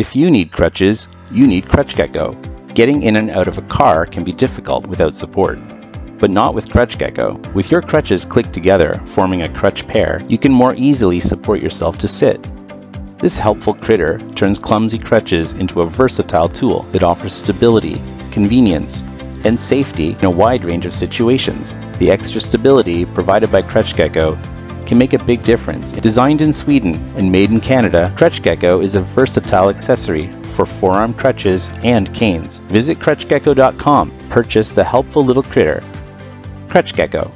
If you need crutches, you need Crutch Gecko. Getting in and out of a car can be difficult without support. But not with Crutch Gecko. With your crutches clicked together, forming a crutch pair, you can more easily support yourself to sit. This helpful critter turns clumsy crutches into a versatile tool that offers stability, convenience, and safety in a wide range of situations. The extra stability provided by Crutch Gecko can make a big difference. Designed in Sweden and made in Canada, Crutch Gecko is a versatile accessory for forearm crutches and canes. Visit crutchgecko.com, purchase the helpful little critter. Crutch Gecko.